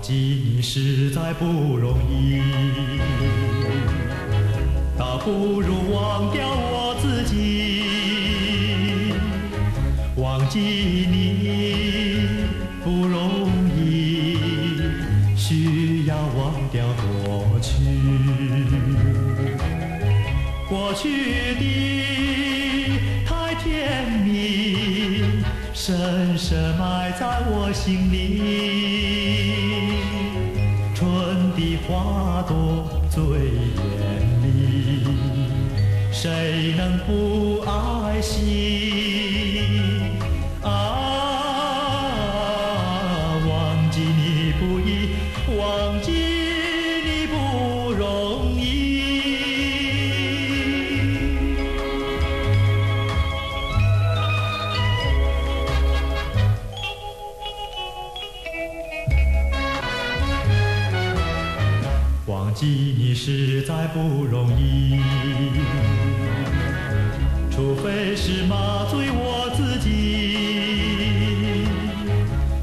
记你实在不容易，倒不如忘掉我自己，忘记你不容易，需要忘掉过去，过去的太甜蜜，深深埋在我心里。花朵最艳丽，谁能不爱惜？记你实在不容易，除非是麻醉我自己。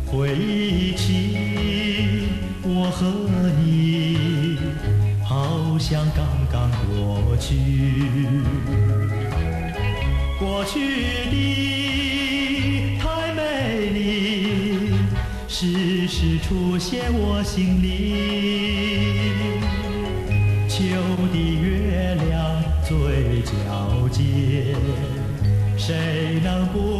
回忆起我和你，好像刚刚过去，过去的太美丽，时时出现我心里。皎洁，谁能不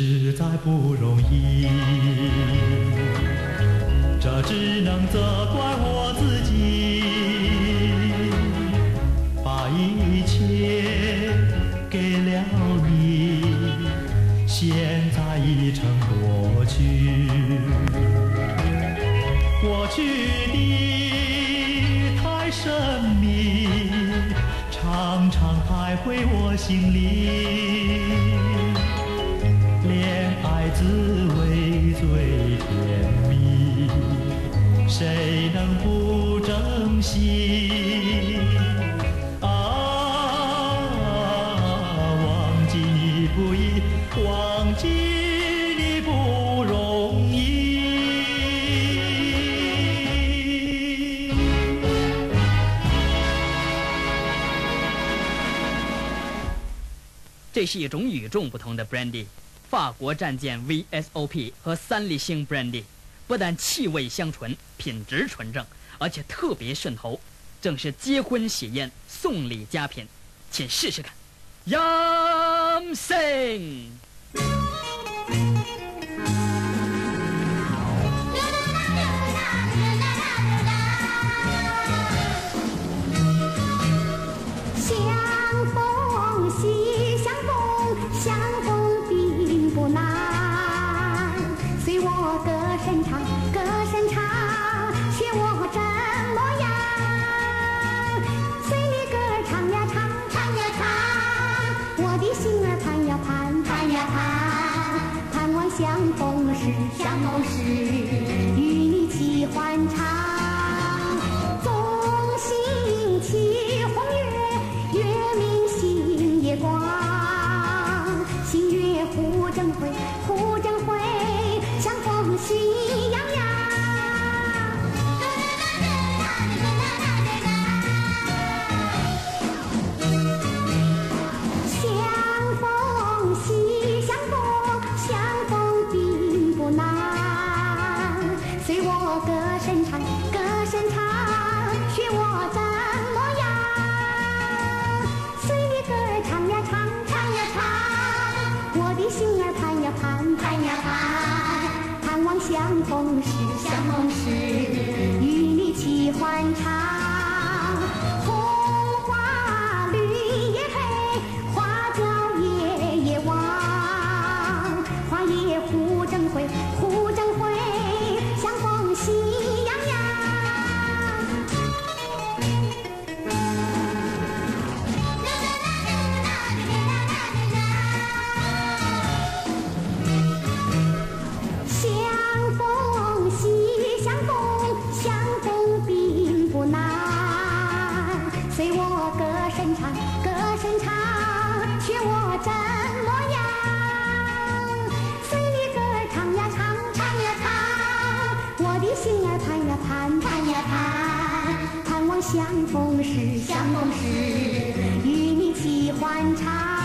实在不容易，这只能责怪我自己，把一切给了你，现在已成过去，过去的太神秘，常常徘徊我心里。滋味最甜蜜，谁能不珍惜？啊，忘记你不易，忘记你不容易。这是一种与众不同的 brandy，法国战舰 VSOP 和三里星 brandy，不但气味香醇，品质纯正，而且特别顺喉，正是结婚喜宴送礼佳品，请试试看。，Yum! Sing。相逢时，相逢时，与你齐欢唱。歌声唱，歌声唱，学我怎么样？随你歌儿唱呀唱，唱呀唱，我的心儿盼呀盼，盼呀盼，盼望相逢时，相逢时，与你齐欢唱。声唱，歌声唱，学我怎么样？嘴里歌儿唱呀唱，唱呀唱，我的心儿盼呀盼，盼呀盼，盼望相逢时，相逢时，与你齐欢唱。